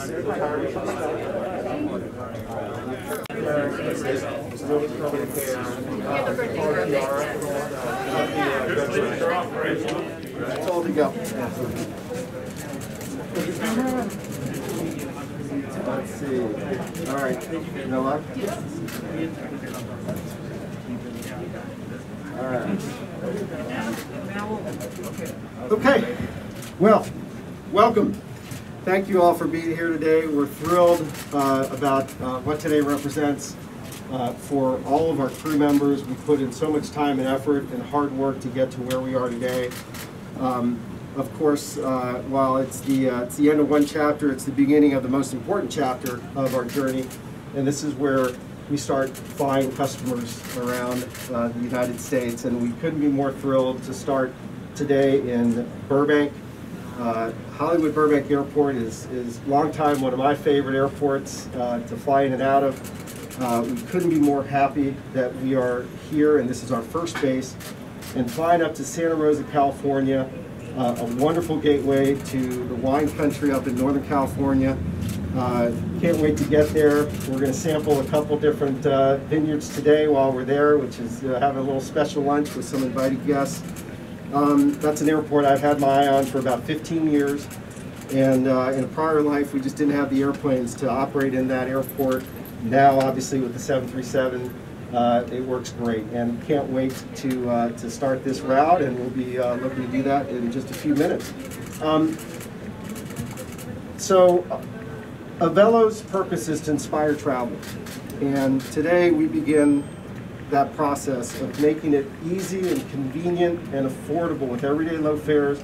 All to go. Let's see. All right. No luck? All right. Okay. Well, welcome. Thank you all for being here today. We're thrilled uh, about uh, what today represents uh, for all of our crew members. We put in so much time and effort and hard work to get to where we are today. Um, of course, uh, while it's the uh, it's the end of one chapter, it's the beginning of the most important chapter of our journey, and this is where we start flying customers around uh, the United States. And we couldn't be more thrilled to start today in Burbank. Uh, Hollywood Burbank Airport is is long time one of my favorite airports uh, to fly in and out of. Uh, we couldn't be more happy that we are here, and this is our first base and flying up to Santa Rosa, California, uh, a wonderful gateway to the wine country up in Northern California. Uh, can't wait to get there. We're going to sample a couple different uh, vineyards today while we're there, which is have a little special lunch with some invited guests. Um, that's an airport I've had my eye on for about 15 years. And uh, in a prior life, we just didn't have the airplanes to operate in that airport. Now, obviously, with the 737, uh, it works great, and can't wait to uh, to start this route, and we'll be uh, looking to do that in just a few minutes. Um, so, Avelo's purpose is to inspire travel, and today we begin that process of making it easy and convenient and affordable with everyday low fares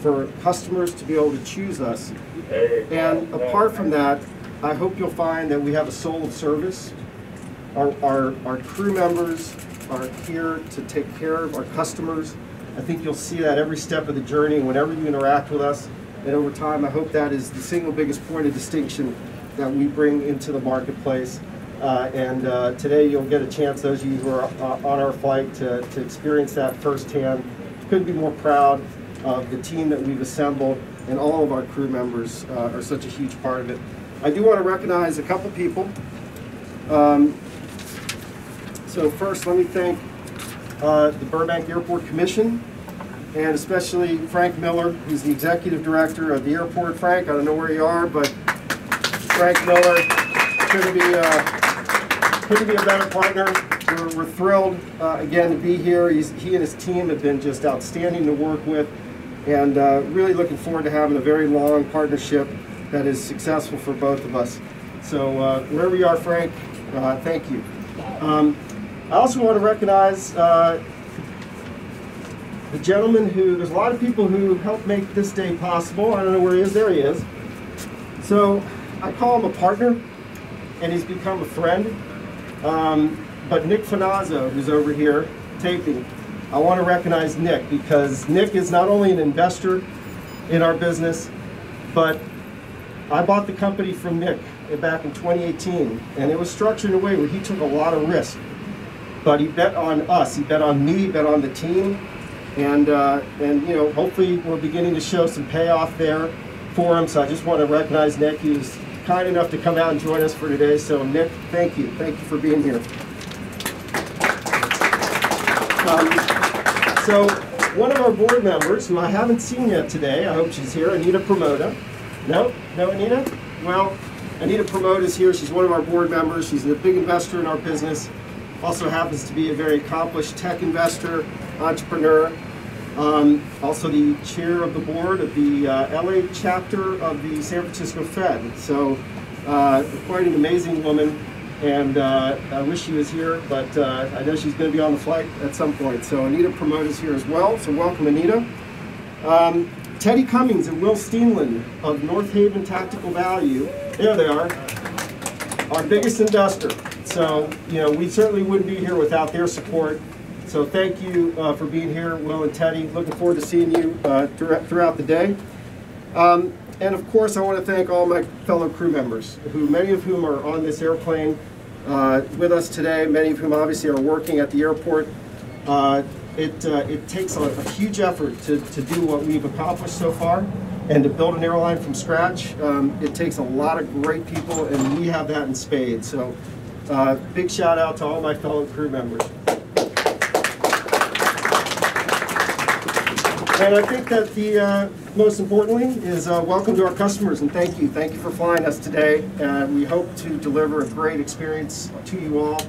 for customers to be able to choose us. And apart from that, I hope you'll find that we have a soul of service our, our, our crew members are here to take care of our customers. I think you'll see that every step of the journey whenever you interact with us. And over time, I hope that is the single biggest point of distinction that we bring into the marketplace. Uh, and uh, today you'll get a chance, those of you who are uh, on our flight, to, to experience that firsthand. Couldn't be more proud of the team that we've assembled, and all of our crew members uh, are such a huge part of it. I do want to recognize a couple people. Um, so first, let me thank uh, the Burbank Airport Commission and especially Frank Miller, who's the executive director of the airport. Frank, I don't know where you are, but Frank Miller couldn't be uh, couldn't be a better partner. We're, we're thrilled uh, again to be here. He's, he and his team have been just outstanding to work with, and uh, really looking forward to having a very long partnership that is successful for both of us. So uh, wherever you are, Frank, uh, thank you. Um, I also want to recognize uh, the gentleman who, there's a lot of people who helped make this day possible. I don't know where he is. There he is. So I call him a partner, and he's become a friend. Um, but Nick Finazzo, who's over here taping, I want to recognize Nick because Nick is not only an investor in our business, but I bought the company from Nick back in 2018, and it was structured in a way where he took a lot of risk. But he bet on us, he bet on me, he bet on the team, and uh, and you know hopefully we're beginning to show some payoff there for him. So I just want to recognize Nick. Kind enough to come out and join us for today. So Nick, thank you, thank you for being here. Um, so one of our board members, who I haven't seen yet today, I hope she's here, Anita Pramoda. No, no, Anita. Well, Anita Pramoda is here. She's one of our board members. She's a big investor in our business. Also happens to be a very accomplished tech investor, entrepreneur. Um, also the chair of the board of the uh, LA chapter of the San Francisco Fed. So uh, quite an amazing woman, and uh, I wish she was here, but uh, I know she's going to be on the flight at some point. So Anita Pramoda is here as well. So welcome, Anita. Um, Teddy Cummings and Will Steenland of North Haven Tactical Value. There they are our biggest investor. So, you know, we certainly wouldn't be here without their support. So thank you uh, for being here, Will and Teddy. Looking forward to seeing you uh, throughout the day. Um, and of course, I want to thank all my fellow crew members, who many of whom are on this airplane uh, with us today. Many of whom obviously are working at the airport. Uh, it, uh, it takes a, a, huge effort to, to do what we've accomplished so far and to build an airline from scratch. Um, it takes a lot of great people and we have that in spades. So uh, big shout out to all my fellow crew members. And I think that the uh, most importantly is uh, welcome to our customers and thank you. Thank you for flying us today. We hope to deliver a great experience to you all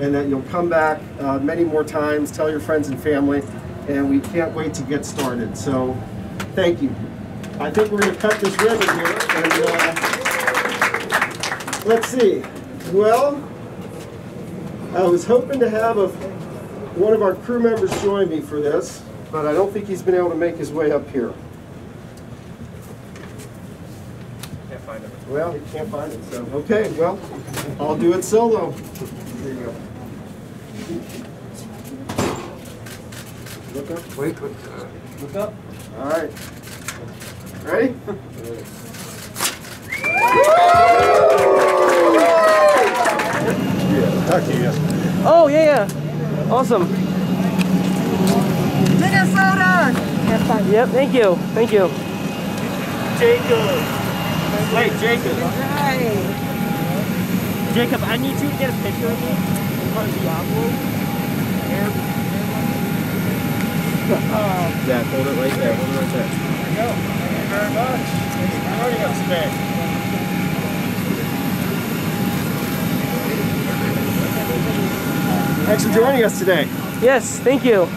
and that you'll come back uh, many more times, tell your friends and family, and we can't wait to get started. So thank you. I think we're going to cut this ribbon here. And, uh, let's see. Well, I was hoping to have a, one of our crew members join me for this but I don't think he's been able to make his way up here. Can't find it. Well, he can't find it, so, okay, well, I'll do it solo. There you go. Look up. Wait, look, uh, Look up. All right. Ready? Oh, yeah, yeah. Awesome. Minnesota! Yep, thank you. Thank you. Jacob. Wait, Jacob. Right. Jacob, I need you to get a picture of me in front of the envelope. Yeah, hold it right there. Hold it right there. there you go. Thank you very much. Thanks for joining us today. Thanks for joining us today. Yes, thank you.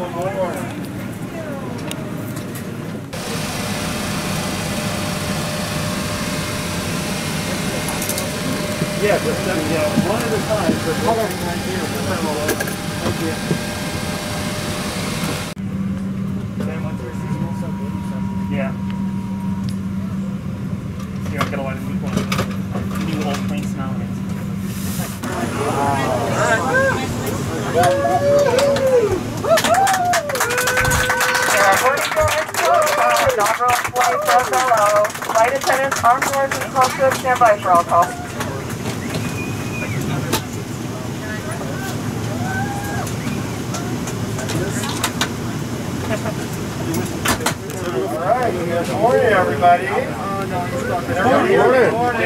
Yeah, just, uh, yeah, one at a time. hold right here. Thank you. Yeah. Here, I got a lot of new ones. New old plane smell. Hello. Attendants, armed forces, close stand by for all calls. All right, good morning, everybody. Everybody Good morning.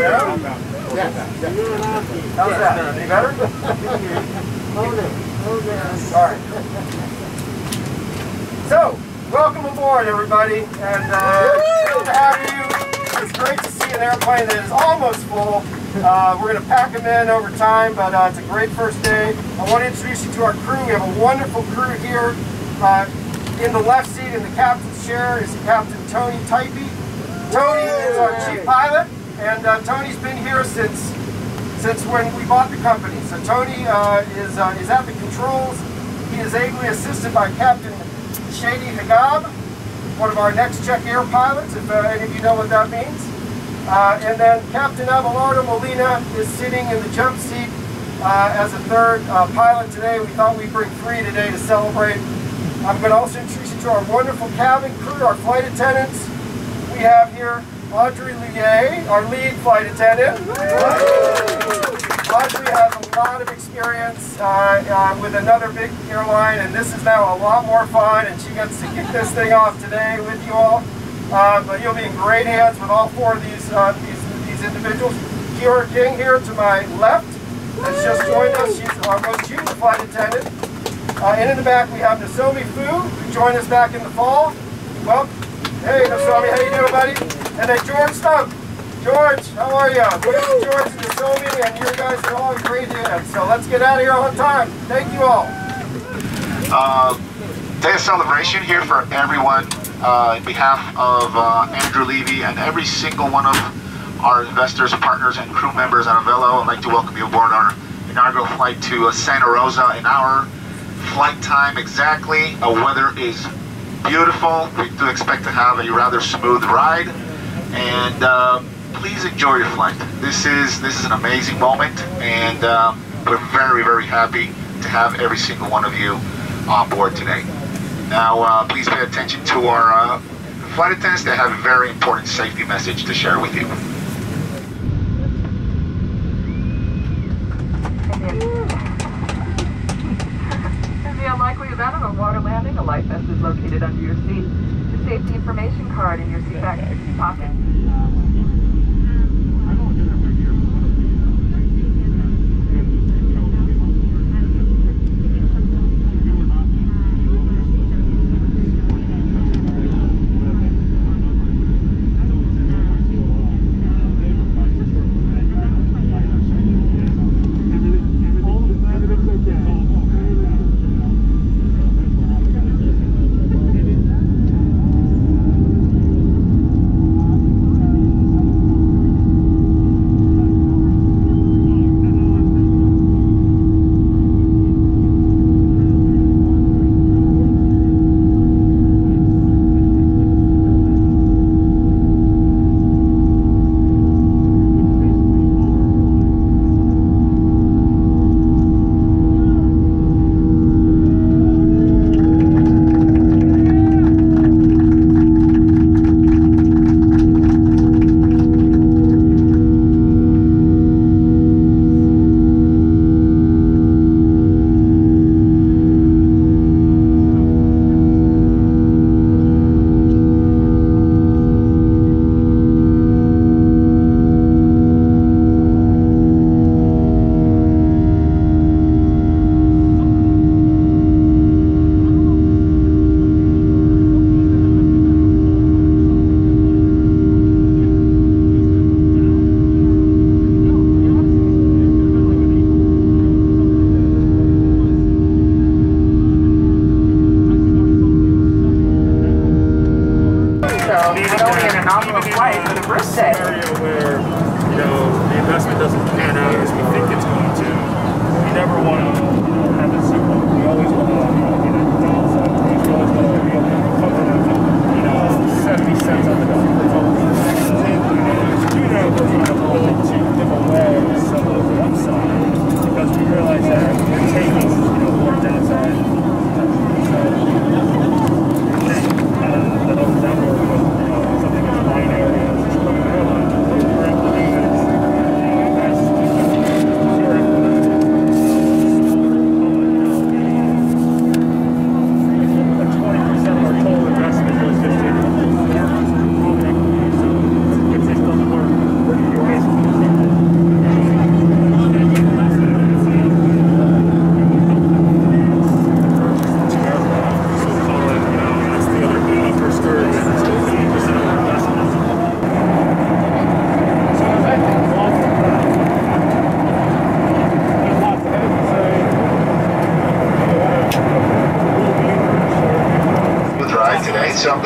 Yeah? How's that? Any better? Hold it. Hold it. All right. So, welcome aboard, everybody, and uh, thrilled to have you. It's great to see an airplane that is almost full. Uh, we're going to pack them in over time, but uh, it's a great first day. I want to introduce you to our crew. We have a wonderful crew here. Uh, in the left seat in the captain's chair is Captain Tony Typey. Tony is our chief pilot, and uh, Tony's been here since since when we bought the company. So Tony uh, is uh, is at the controls. He is ably assisted by Captain Shady Hagab, one of our next check air pilots, if uh, any of you know what that means. Uh, and then Captain Abelardo Molina is sitting in the jump seat uh, as a third uh, pilot today. We thought we'd bring three today to celebrate. I'm going to also introduce you to our wonderful cabin crew, our flight attendants. We have here Audrey Lier, our lead flight attendant. Audrey has a lot of experience uh, uh, with another big airline, and this is now a lot more fun, and she gets to kick this thing off today with you all. Uh, but you'll be in great hands with all four of these uh, these, these individuals. Kiara King here to my left has just joined us. She's our most junior flight attendant. Uh, and in the back we have Nasomi Fu, who joined us back in the fall. Well, hey Nasomi, how you doing, buddy? And then George Stump. George, how are you? George and Nasomi, and you guys are all in great hands. So let's get out of here on time. Thank you all. Uh, day of celebration here for everyone. Uh, in behalf of uh, Andrew Levy and every single one of our investors, partners, and crew members at Avelo, I'd like to welcome you aboard our inaugural flight to uh, Santa Rosa. In our flight time exactly, uh, weather is beautiful. We do expect to have a rather smooth ride, and uh, please enjoy your flight. This is this is an amazing moment, and um, we're very very happy to have every single one of you on board today. Now, uh, please pay attention to our uh, flight attendants. They have a very important safety message to share with you. In the unlikely event of a water landing, a life vest is located under your seat. The safety information card in your seat back pocket.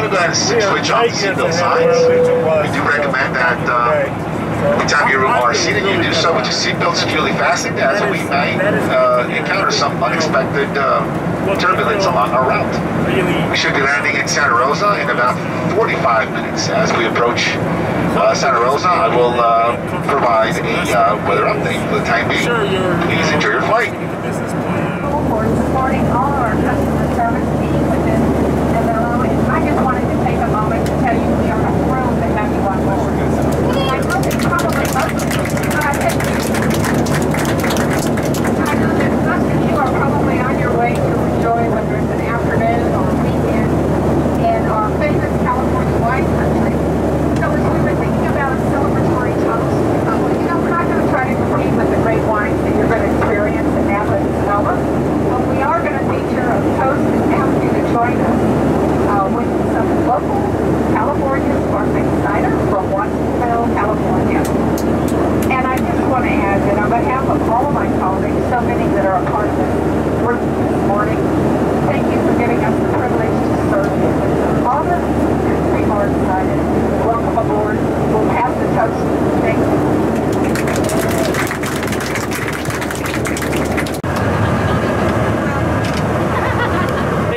So I'm going to go ahead and switch off the seatbelt signs. everywhere else it was, We do recommend that uh, Every time you are seated, you do so with your seatbelt securely fastened, as we may uh, encounter some unexpected uh, turbulence along our route. We should be landing in Santa Rosa in about 45 minutes. As we approach uh, Santa Rosa, I will uh, provide a uh, weather update for the time being. Please enjoy your flight. The business plan. for supporting all of our customer service team within Avelo. And I just wanted to take a moment to tell you we are thrilled to have you on board. I know that probably most of you, I think, I know that most of you are probably on your way to enjoy whether it's an afternoon or a weekend in our favorite California wine country. So as we were thinking about a celebratory toast, uh, well, you know, we're not going to try to compete with the great wines that you're going to experience in Napa and Sonoma, but we are going to feature a toast and ask you to join us uh, with some local California sparkling cider from Watsonville, California. And I just want to add that on behalf of all of my colleagues, so many that are a part of this group this morning, thank you for giving us the privilege to serve you. Honor and we are excited. Welcome aboard. We'll pass the toast. Thank you.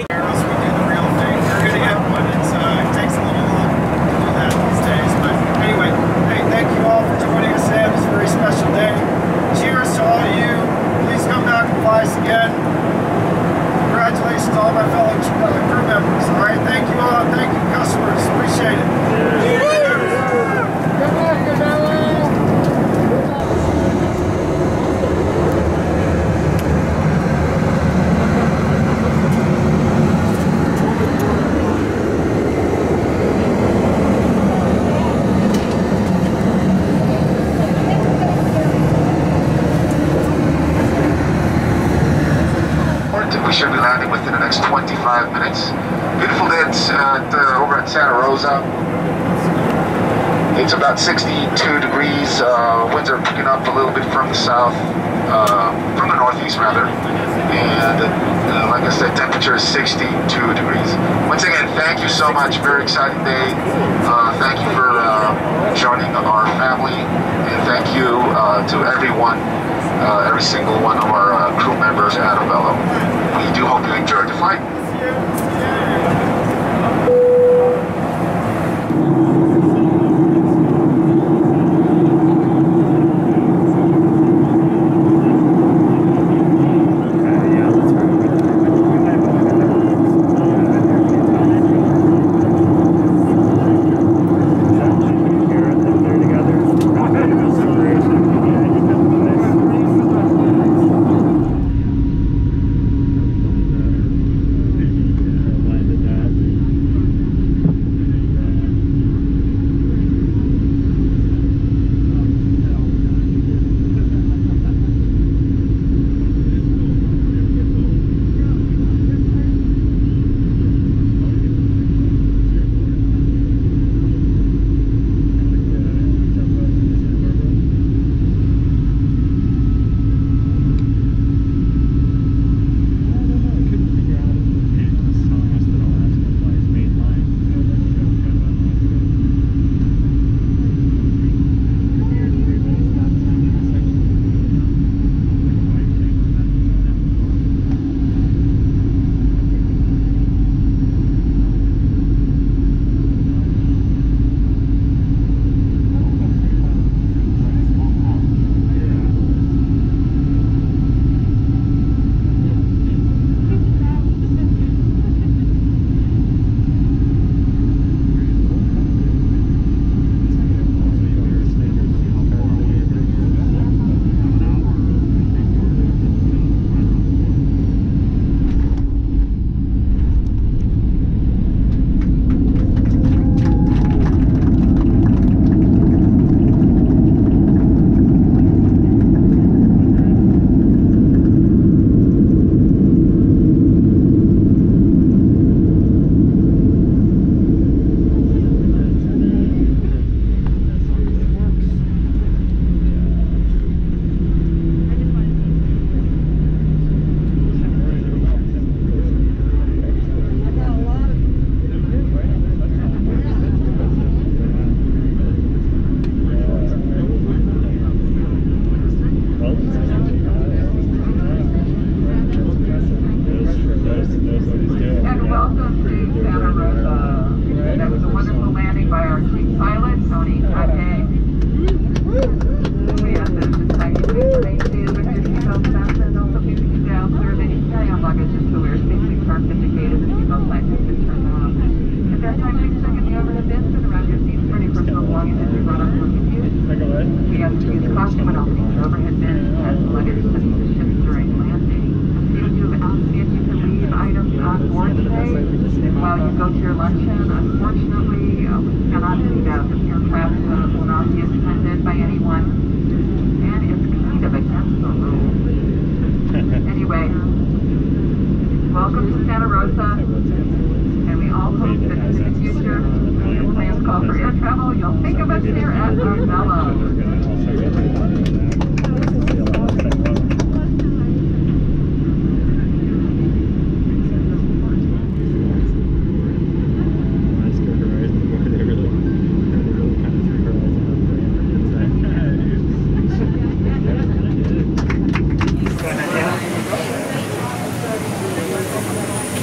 Else we do the real thing. We're gonna get one. It's, uh, it takes a little longer to do that these days. But anyway, hey, thank you all for joining us today on this very special day. Cheers to all of you. Please come back and fly us again. To all my fellow crew members. All right, thank you all. Thank you, customers. Appreciate it. We should be landing within the next 25 minutes. Beautiful day at, at, uh, over at Santa Rosa. It's about 62 degrees. Uh, winds are picking up a little bit from the south, uh, from the northeast rather. And uh, like I said, temperature is 62 degrees. Once again, thank you so much. Very exciting day. Uh, thank you for uh, joining our family, and thank you uh, to everyone, every single one of our crew members at Avelo. We do hope you enjoyed the flight. You go to your luncheon, unfortunately, uh, we cannot do that. The aircraft uh, will not be attended by anyone, and it's kind of against the rules. Anyway, welcome to Santa Rosa, and we all hope that in the future, when your plans call for air travel, you'll think of us here at Avelo.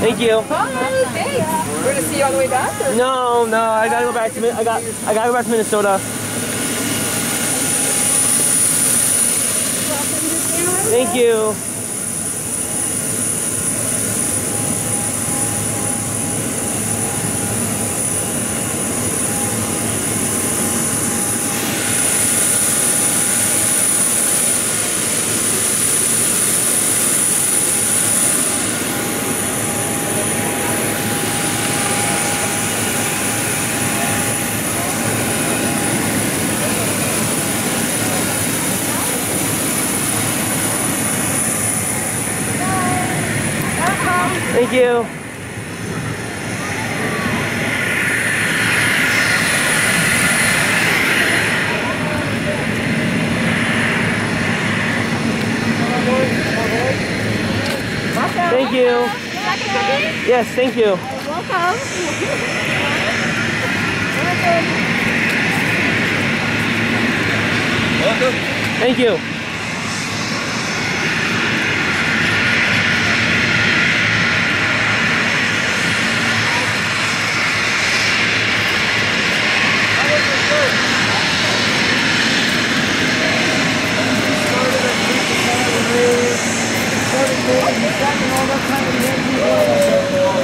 Thank you. Bye, thanks. We're gonna see you on the way back, or? No, no, I gotta go back to I got I gotta go back to Minnesota. Thank you. Thank you. Thank you. Yes, thank you. Welcome. Thank you. Started moving, all that time we had people